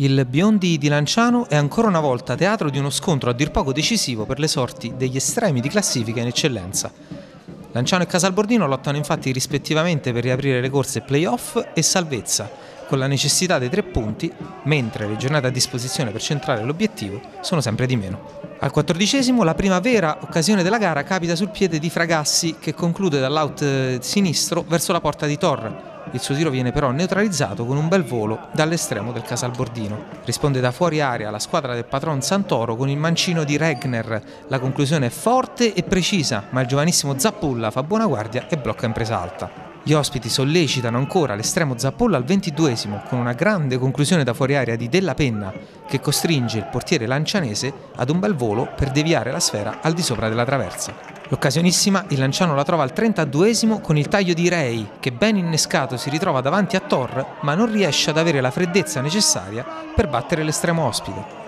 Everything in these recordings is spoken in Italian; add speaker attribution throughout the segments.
Speaker 1: Il Biondi di Lanciano è ancora una volta teatro di uno scontro a dir poco decisivo per le sorti degli estremi di classifica in eccellenza. Lanciano e Casalbordino lottano infatti rispettivamente per riaprire le corse playoff e salvezza, con la necessità dei tre punti, mentre le giornate a disposizione per centrare l'obiettivo sono sempre di meno. Al quattordicesimo la prima vera occasione della gara capita sul piede di Fragassi che conclude dall'out eh, sinistro verso la porta di Torre, il suo tiro viene però neutralizzato con un bel volo dall'estremo del Casalbordino. Risponde da fuori area la squadra del patron Santoro con il mancino di Regner. La conclusione è forte e precisa, ma il giovanissimo Zappulla fa buona guardia e blocca in presa alta. Gli ospiti sollecitano ancora l'estremo Zappolla al ventiduesimo con una grande conclusione da fuori area di Della Penna che costringe il portiere lancianese ad un bel volo per deviare la sfera al di sopra della traversa. L'occasionissima il Lanciano la trova al 32esimo con il taglio di Rei che ben innescato si ritrova davanti a Thor ma non riesce ad avere la freddezza necessaria per battere l'estremo ospite.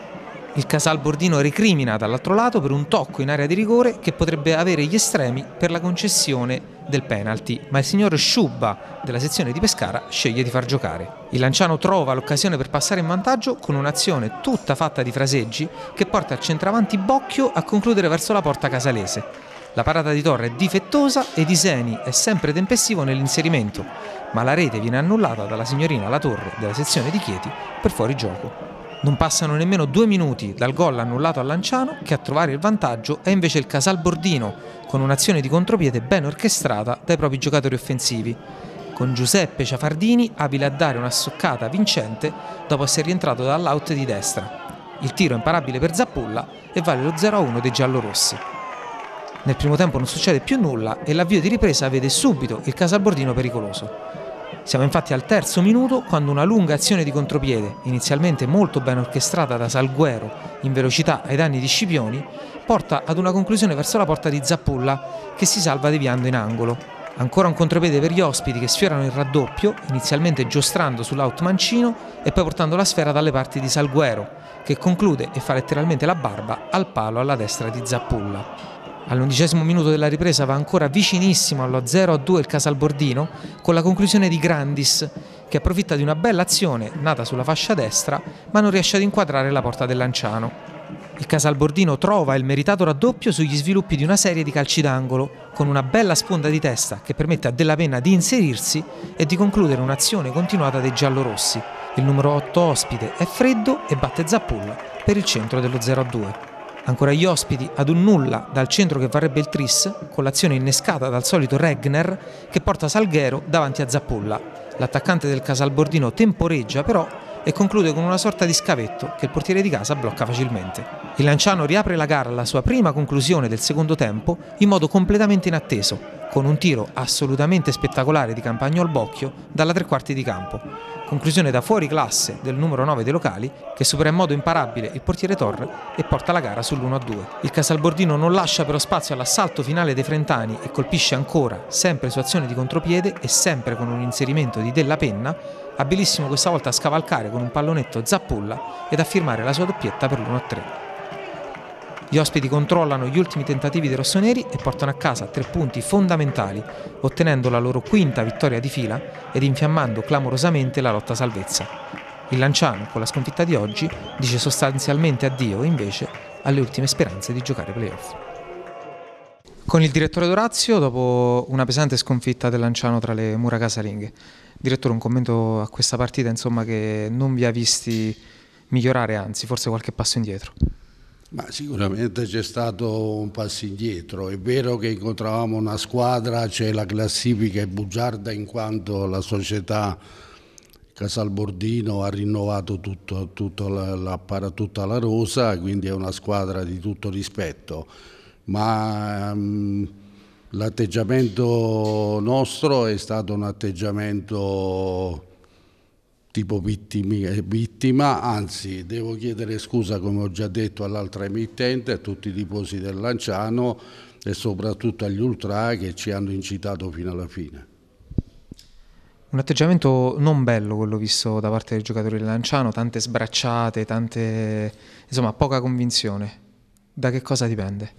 Speaker 1: Il Casal Bordino recrimina dall'altro lato per un tocco in area di rigore che potrebbe avere gli estremi per la concessione del penalty, ma il signor Sciubba della sezione di Pescara sceglie di far giocare. Il Lanciano trova l'occasione per passare in vantaggio con un'azione tutta fatta di fraseggi che porta il centravanti Bocchio a concludere verso la porta casalese. La parata di Torre è difettosa ed Iseni è sempre tempestivo nell'inserimento, ma la rete viene annullata dalla signorina La Torre della sezione di Chieti per fuori gioco. Non passano nemmeno due minuti dal gol annullato a Lanciano che a trovare il vantaggio è invece il Casal Bordino con un'azione di contropiede ben orchestrata dai propri giocatori offensivi con Giuseppe Ciafardini abile a dare una soccata vincente dopo essere rientrato dall'out di destra. Il tiro è imparabile per Zappulla e vale lo 0-1 dei giallorossi. Nel primo tempo non succede più nulla e l'avvio di ripresa vede subito il Casalbordino pericoloso. Siamo infatti al terzo minuto quando una lunga azione di contropiede, inizialmente molto ben orchestrata da Salguero in velocità ai danni di Scipioni, porta ad una conclusione verso la porta di Zappulla che si salva deviando in angolo. Ancora un contropiede per gli ospiti che sfiorano il raddoppio, inizialmente giostrando sull'out mancino e poi portando la sfera dalle parti di Salguero, che conclude e fa letteralmente la barba al palo alla destra di Zappulla. All'undicesimo minuto della ripresa va ancora vicinissimo allo 0-2 il Casalbordino con la conclusione di Grandis che approfitta di una bella azione nata sulla fascia destra ma non riesce ad inquadrare la porta del Lanciano. Il Casalbordino trova il meritato raddoppio sugli sviluppi di una serie di calci d'angolo con una bella sponda di testa che permette a Della Penna di inserirsi e di concludere un'azione continuata dei giallorossi. Il numero 8 ospite è freddo e batte Zappulla per il centro dello 0-2. Ancora gli ospiti ad un nulla dal centro che varrebbe il tris, con l'azione innescata dal solito Regner che porta Salghero davanti a Zappulla. L'attaccante del Casalbordino temporeggia però e conclude con una sorta di scavetto che il portiere di casa blocca facilmente. Il Lanciano riapre la gara alla sua prima conclusione del secondo tempo in modo completamente inatteso, con un tiro assolutamente spettacolare di Campagnol Bocchio dalla tre quarti di campo. Conclusione da fuori classe del numero 9 dei locali che supera in modo imparabile il portiere Torre e porta la gara sull'1-2. Il Casalbordino non lascia però spazio all'assalto finale dei Frentani e colpisce ancora, sempre su azione di contropiede e sempre con un inserimento di Della Penna, abilissimo questa volta a scavalcare con un pallonetto Zappulla ed a firmare la sua doppietta per l'1-3. Gli ospiti controllano gli ultimi tentativi dei rossoneri e portano a casa tre punti fondamentali, ottenendo la loro quinta vittoria di fila ed infiammando clamorosamente la lotta salvezza. Il Lanciano, con la sconfitta di oggi, dice sostanzialmente addio invece alle ultime speranze di giocare playoff. Con il direttore Dorazio, dopo una pesante sconfitta del Lanciano tra le mura casalinghe. Direttore, un commento a questa partita insomma, che non vi ha visti migliorare, anzi forse qualche passo indietro.
Speaker 2: Ma sicuramente c'è stato un passo indietro, è vero che incontravamo una squadra, c'è la classifica è bugiarda in quanto la società Casalbordino ha rinnovato tutto, tutto la, la, tutta la rosa, quindi è una squadra di tutto rispetto, ma um, l'atteggiamento nostro è stato un atteggiamento tipo vittimi, vittima, anzi devo chiedere scusa come ho già detto all'altra emittente, a tutti i tifosi del Lanciano e soprattutto agli ultra che ci hanno incitato fino alla fine.
Speaker 1: Un atteggiamento non bello quello visto da parte dei giocatori del Lanciano, tante sbracciate, tante, insomma poca convinzione. Da che cosa dipende?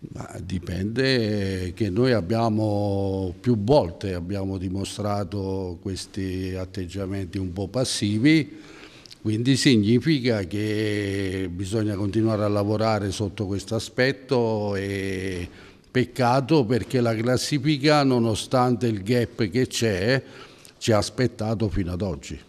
Speaker 2: Ma dipende che noi abbiamo più volte abbiamo dimostrato questi atteggiamenti un po' passivi Quindi significa che bisogna continuare a lavorare sotto questo aspetto e peccato perché la classifica, nonostante il gap che c'è, ci ha aspettato fino ad oggi.